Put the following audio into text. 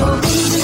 for me.